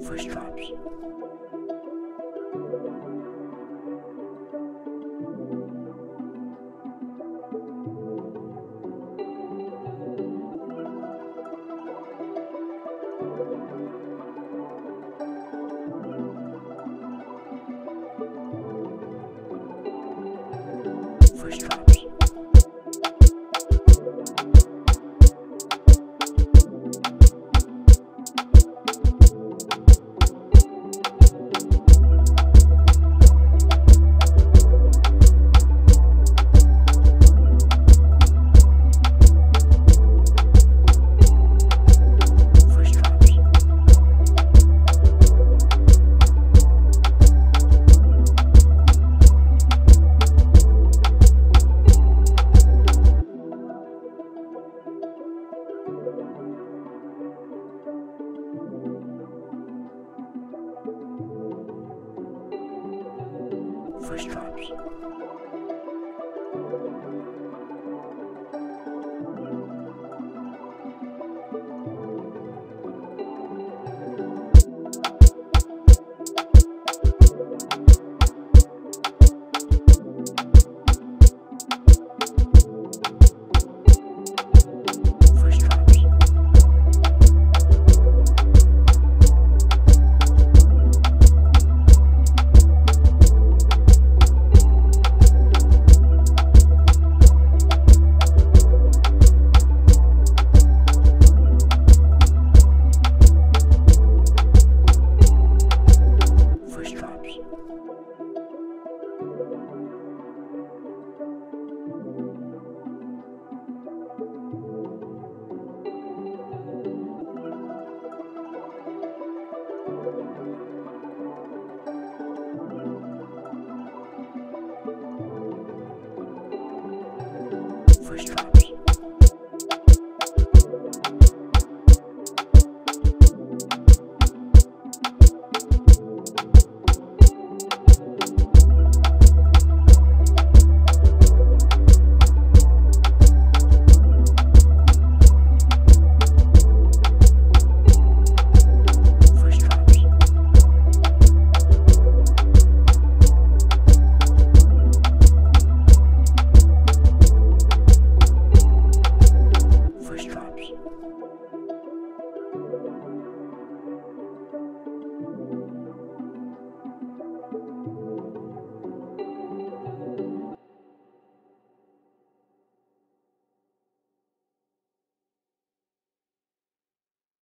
First drops. surface troops.